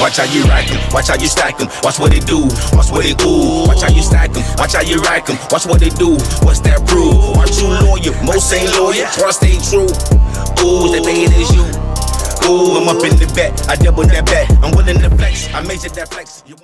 Watch how you rack 'em, watch how you stack 'em, watch what they do, watch what they ooh. Watch how you stack 'em, watch how you rack 'em, watch what they do, what's that prove? Aren't you loyal? Most ain't loyal, trust ain't true. Ooh, they pain is you. Ooh, I'm up in the bet, I double that bet, I'm willing to flex, I measure that flex. You